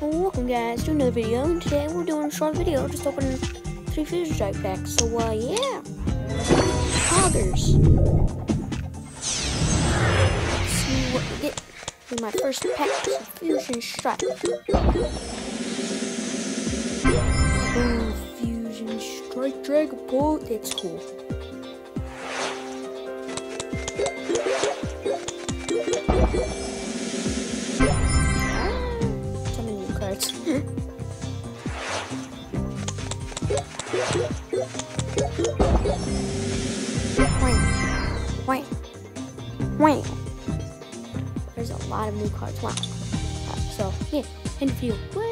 welcome guys to another video. And today we're doing a short video just opening three fusion strike packs. So uh yeah. Poggers. See what we get in my first pack fusion strike Ooh, fusion strike dragon dragapult that's cool cards. Wait, wait. There's a lot of new cards. Wow. Uh, so yeah, interview. Woo!